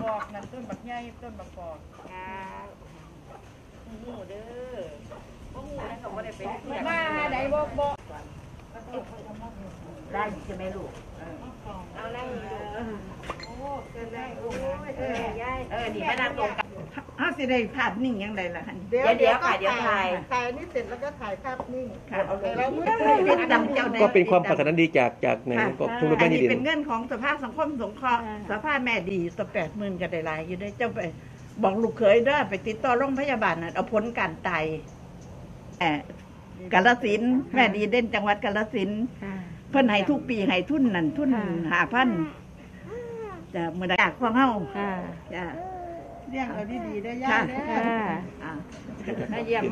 กอกนั่นต้นบักใหญ่ต้นบักกอกครับหูเด้อบ่หูนะเขาบ่ได้ไปเที่ยวมาไหนบ่บ่ได้ใช่ไหมลูก เอาได้อยู่โอ้เกินได้โอ้ยเออยายเออนี่มานั่งตรงกัน เฮาสิได้ภาพนิ่งยังไดล่ะหั่นเดี๋ยวเดี๋ยวค่ะเดี๋ยวถ่าย ถ่ายนี่เสร็จแล้วก็ถ่ายภาพนิ่งค่ะแล้วมือเป็นจำเจ้าแก็เป็นความปรารถนาดีจากจากไหนค่ะก็ทุนอัแม่นนินี้ดินเป็นเงินของสภาสังคมสงเคราะห์สภาแม่ดีสแปดหมื่นก็ได้หลายอยู่ได้เจ้าไปบอกลูกเขยเด้อไปติดต่อโรงพยาบาลน่ะเอาผลการตายแอบกาลสินธุ์แม่ดีเด่นจังหวัดกาลสินธุ์เพิ่นให้ทุกปีให้ทุนนั่นทุนหาพันจะมือใดจากพวกเฮาจ้ะ เรียกเอาดีๆได้ย่าค่ะเด้ออ่ามาเยี่ยม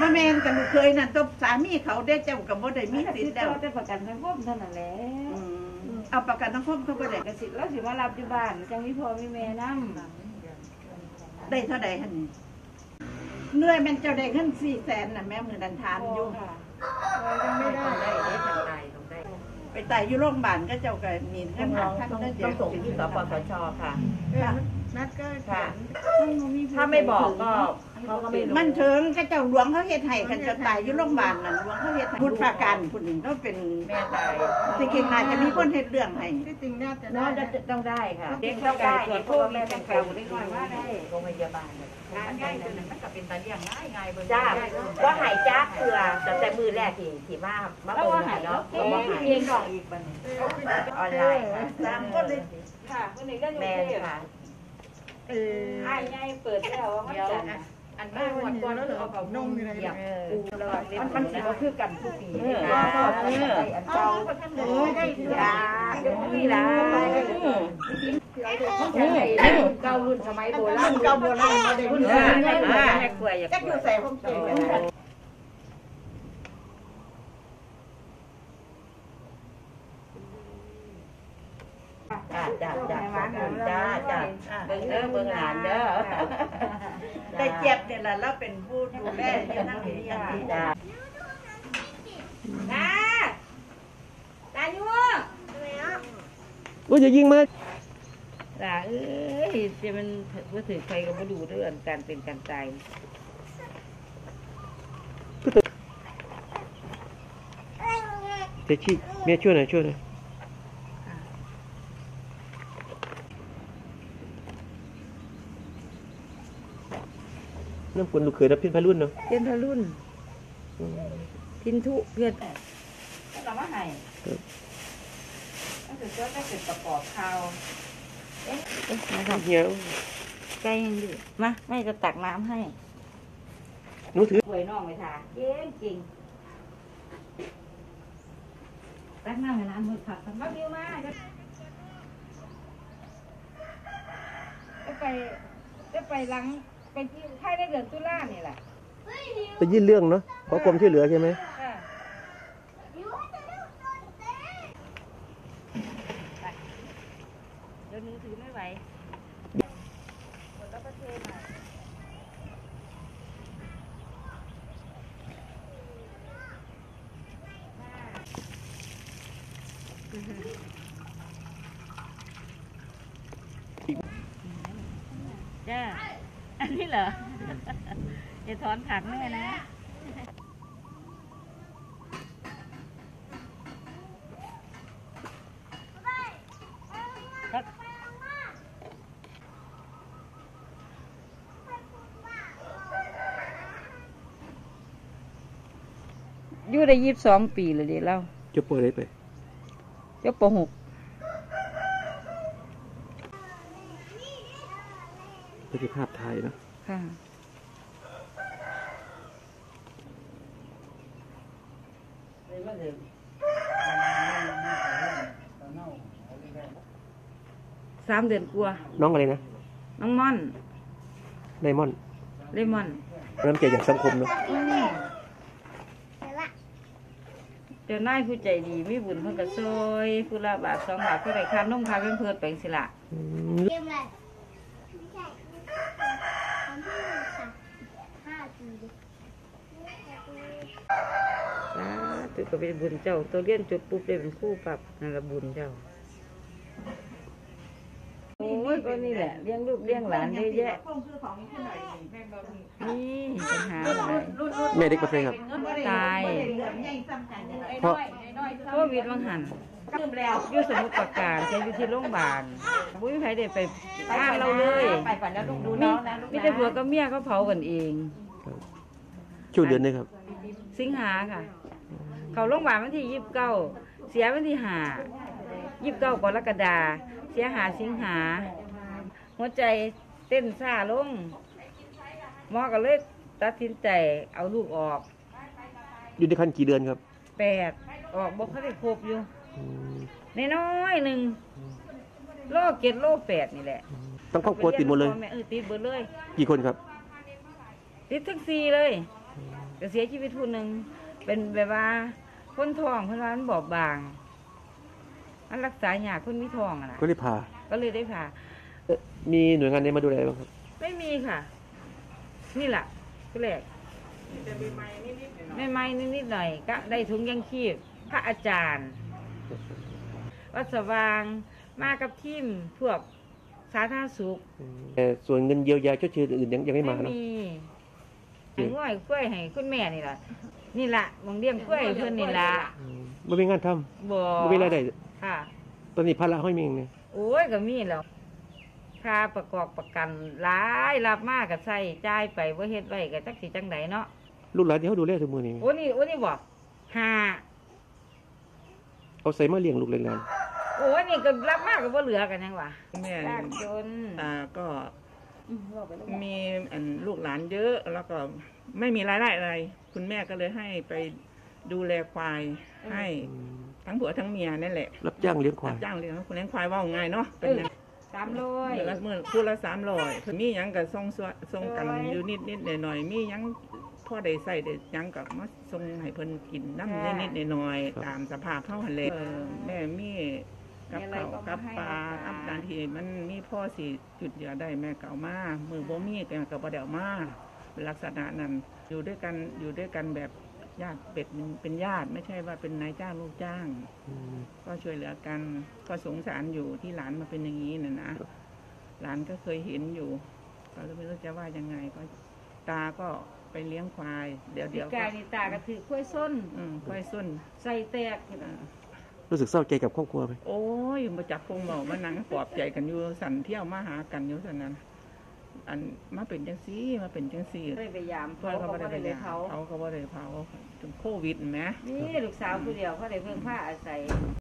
มาแม่นกับลูกเคยนั่นตบสามีเขาได้เจ้ากับบ่ได้มีสิทธิ์แล้วแต่ประกันสังคมเท่านั้นแหละอืมเอาประกันสังคมเขาบ่ได้กสิแล้วสิมารับอยู่บ้านจังมีพ่อมีแม่นำได้เท่าใดหั่นนี่เหนื่อยแม่นเจ้าได้เงิน400,000น่ะแม่มือดันทามอยู่ยังไม่ได้ ได้ได้ทางใดต้อง ได้ไปตายอยู่โรงพยาบาลก็เจ้าก็มีเงินหาพันต้องได้เดียต้อวงส่งที่สปสชค่ะเออนัดก็เขียนถ้าไม่บอกก็ เขาก็ไม่รู้มันถึงก็เจ้าหลวงเขาเฮ็ดให้กันจะตายอยู่โรงพยาบาลนั่นหลวงเขาเฮ็ดให้พุทธาการผู้นี้ก็เป็นแม่ตายสิเก่งน่าจะมีคนเฮ็ดเรื่องให้ที่จริงน่าจะน้ได้องจะต้องได้ค่ะเด็กต้องได้เด็กพวกแม่ต้องแปลได้ก่อนว่าได้โรงพยาบาลงานง่ายตัวนึงมันก็เป็นตาเลี้ยงง่ายง่ายเบิ่งจ้าว่าหายจ้าเกลือแต่แต่มือแรกที่ที่มามาเบิ่งเนาะว่าหายเองดอกอีกบัดนี้ออนไลน์ค่ะสามคนเลยค่ะคนนี้ก็อยู่แม่ที่ค่ะเออไอ้ไงเปิดแล้วว่ามันจัน อันแม่หมดก่อนแล้วเอาเขานุ่มเหยียบปูระวังมันมันสิบ่คือกันทุกปีก็ก็เอออันเก่าโอ้ยได้ยาเดี๋ยวนี้ล่ะเก่ารุ่นสมัยโบราณเก่าโบราณมาได้รุ่นรุ่นแรแรกกแม่แม่กล้วยอยากจักอยู่ใส่ห้องเก็บกันจ้าจ้าจ้าจ้าจ้าเบิ่ งเด้อเบิ่งหลานเด้อได้เจ็บเนี่ยล่ะแล้วเป็นผู้ดูแลอยู่นั่นนี่อย่างนี้จ้าตาตาอยู่โอ้ยจะยิงมาตาเอ้ยจะมันว่าถือใครก็มาดูเรื่องการเป็นการตายเดี๋ยวชี้แม่ช่วยหน่อยช่วยหน่อย น้ำฝนลูกเขยรับพินพารุ่นเนาะเพียนทะรุ่นพินทุเพียนเรามาให้ก็คือก็ได้เป็นประกอบข่าวเฮียใกล้ยังดิมาแม่จะตักน้ำให้หนูถือป่วยน้องไปทาเก่งจริงตักน้ำให้น้ำมือผักมาบิวมาจะจะไปจะไปหลัง ไปที่ไทยในเดือนตุลานี่แหละไปยื่นเรื่องเนาะขอความช่วยเหลือใช่ไหมค่ะเดี๋ยวหนูถือไม่ไหวหมดแล้วก็เทมาจ้า อันนี้เหรออย่าถอนผักแม่นะอยู่ได้ยี่สิบสองปีเลยเดีเราจะเปิดอะไรไปเจ้าปหก ปฏิภาพไทยนะค่ะสามเดือนกลัวาน้องอะไรนะน้องม่อน ไดมอนด์เลมอนน้ำใจอย่างสังคมเนาะเดี๋ยวนายผู้ใจดีมีบุญเพิ่นก็ซอยผู้ละบาทสองบาทผู้ใดค่านมค่าเป็นเพิ่นไปจังสิละ เกมอะไรไม่ใช่วันที่หนึ่งค่ะห้าปีดิ สาธุก็เป็นบุญเจ้า ตัวเรียนจบปุ๊บได้เป็นครู่ปรับนั่นละบุญเจ้าโอ้ยก็นี่แหละเลี้ยงลูกเลี้ยงหลานเยอะแยะพงซื้อของนี้ขึ้นหน่อยแม่บอกนี่นี่ปัญหาอะไรแม่เด็กประเภทครับตายเหลือมใหญ่ซ้ำกันเนี่ยเพราะโควิดวังหันลืมแล้วอยู่สมุทรปราการใช้อยู่ที่โรงพยาบาลบุ้ยใครได้ไปอ้างเราเลยไปก่อนแล้วลูกดูมีน้องนะลูกมีแต่ผัวกับเมียเขาเผากันเอง ช่วงเดือนนี้ครับ สิงหาค่ะ เขาโรงพยาบาลวันที่ยี่สิบเก้าเสียวันที่ห้ายี่สิบเก้ากรกฎาเสียหาสิงหา หัวใจเต้นซ่าลงหมอก็เลยตัดสินใจเอาลูกออกอยู่ในคันกี่เดือนครับแปดออกบอกเขาได้ครบอยู่อืมน้อยๆหนึ่งโลเก็ดโลแปดนี่แหละต้องครอบครัวติดหมดเลย พ่อแม่เออติดเบิดเลย กี่คนครับ ติดทั้งสี่เลย ก็เสียชีวิตทุนหนึ่งเป็นแบบว่าคนท้องเพิ่นว่ามันบอบบางอันรักษายากคนมีท้องอะนะก็เลยพาก็เลยได้ผ่าเอ่อมีหน่วยงานไหนมาดูแลบ้างครับไม่มีค่ะ นี่แหละก็แรกไม่ไม่นิดๆหน่อยก็ได้ถุงยังชีพพระอาจารย์ วัดสว่างมากับทีมพวกสาธารณสุข แต่ส่วนเงินเยียวยาชดเชยอื่นยังยังไม่มาเนาะมี ให้ง่อยกล้วยให้คุณแม่นี่ล่ะนี่ล่ะมองเลี้ยงกล้วยให้เพิ่นนี่ล่ะอืมไม่มีงานทบ่ำไม่มีรายได้ค่ะ ตอนนี้ภาระห้อยเมงเนี่ยโอ้ยก็มีแล้วค่าประกอบประกันหลายรับมากก็ใส่จ่ายไปบ่เฮ็ดไว้ก็จักสิจังไดเนาะลูกหลานที่เขาดูแลทุกมือนี่โอ้นี่โอ้นี่บ่ห้าเอาใส่มาเลี้ยงลูกเลี้ยงหลานโอ้นี่ก็รับมากก็บ่เหลือกันยังวะแม่ยากจน ตาก็อื มบอกไปแล้วมีอันลูกหลานเยอะแล้วก็ไม่มีรายได้อะไร คุณแม่ก็เลยให้ไปดูแลควายให้ทั้งผัวทั้งเมียนั่นแหละรับจ้างเลี้ยงควารัยบจ้างเลี้ยงคุณเลี้ยงควายว่าง่ายเนาะเป็นอย่างสามร้อยเดือนละหมื่นคู่ละสามร้อยมีหยังกับส่งส่วนส่งกันโอ้ยอยู่นิดนิดหน่อยหน่อยๆมีหยังพ่อได้ใส่ได้หยังกับมาส่งให้เพิ่นกินน้ำนิดนิดหน่อยหน่อยๆตามสภาพเท่าหันเลยเออแม่มี กับเขาวกับปลาอับดานทีมันมีพ่อสิจุดเดียวได้แม่เก่ามามือบ่มีแกก็บ่เดี๋ยวมาเป็นลักษณะนั้นอยู่ด้วยกันอยู่ด้วยกันแบบญาติเป็ดเป็นญาติไม่ใช่ว่าเป็นนายจ้างลูกจ้างอืมก็ช่วยเหลือกันก็สงสารอยู่ที่หลานมาเป็นอย่างนี้น่ะนะหลานก็เคยเห็นอยู่ ก็ไม่รู้จะว่ายังไงก็ตาก็ไปเลี้ยงควาย เดี๋ยวปีเดี๋ยวกายนี่ตาก็ถือกล้วยส้นอืมควายส้น ใส่แตกอ่า รู้สึกเศร้าใจกับครอบครัวไหมโอ้ยมาจับพงเมามานั่งปลอบใจกันอยู่สันเที่ยวมาหากันอยู่สันนั้นอันมาเป็นจังซี่มาเป็นจังซี่ได้ไปยามพ่อเขาเขาก็ไม่บ่ได้ได้ไปไปเผาเผาเขาไม่ได้เผาจนโควิดแหมนี่ลูกสาวผู้เดียวเขาได้เพิ่งผ้าอาศัย